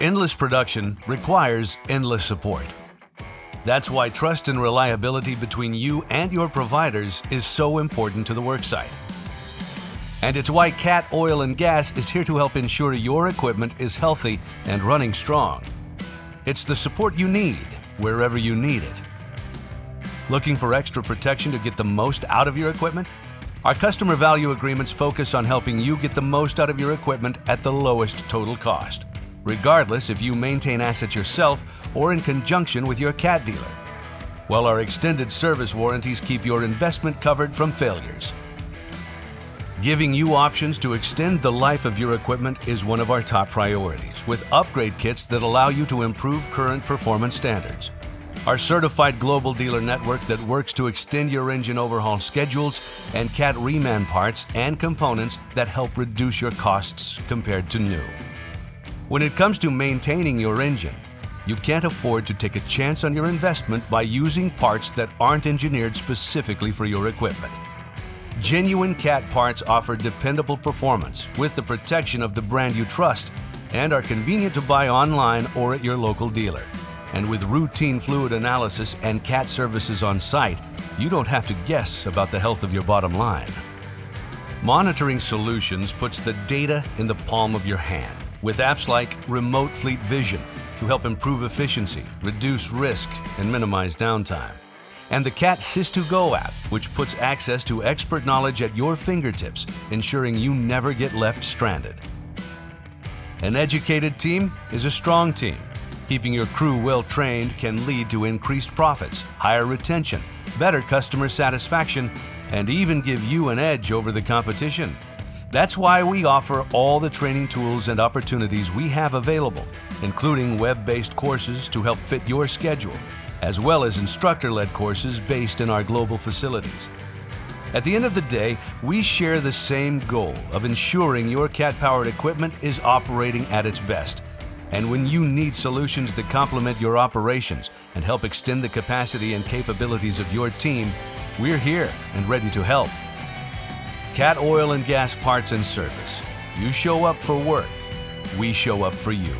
Endless production requires endless support. That's why trust and reliability between you and your providers is so important to the worksite. And it's why Cat Oil and Gas is here to help ensure your equipment is healthy and running strong. It's the support you need wherever you need it. Looking for extra protection to get the most out of your equipment? Our customer value agreements focus on helping you get the most out of your equipment at the lowest total cost regardless if you maintain assets yourself or in conjunction with your CAT dealer. While our extended service warranties keep your investment covered from failures. Giving you options to extend the life of your equipment is one of our top priorities, with upgrade kits that allow you to improve current performance standards. Our certified global dealer network that works to extend your engine overhaul schedules and CAT reman parts and components that help reduce your costs compared to new. When it comes to maintaining your engine, you can't afford to take a chance on your investment by using parts that aren't engineered specifically for your equipment. Genuine CAT parts offer dependable performance with the protection of the brand you trust and are convenient to buy online or at your local dealer. And with routine fluid analysis and CAT services on site, you don't have to guess about the health of your bottom line. Monitoring Solutions puts the data in the palm of your hand with apps like Remote Fleet Vision to help improve efficiency, reduce risk, and minimize downtime. And the CAT SIS2GO app, which puts access to expert knowledge at your fingertips, ensuring you never get left stranded. An educated team is a strong team. Keeping your crew well trained can lead to increased profits, higher retention, better customer satisfaction, and even give you an edge over the competition. That's why we offer all the training tools and opportunities we have available, including web-based courses to help fit your schedule, as well as instructor-led courses based in our global facilities. At the end of the day, we share the same goal of ensuring your CAT-powered equipment is operating at its best. And when you need solutions that complement your operations and help extend the capacity and capabilities of your team, we're here and ready to help. Cat Oil and Gas Parts and Service. You show up for work, we show up for you.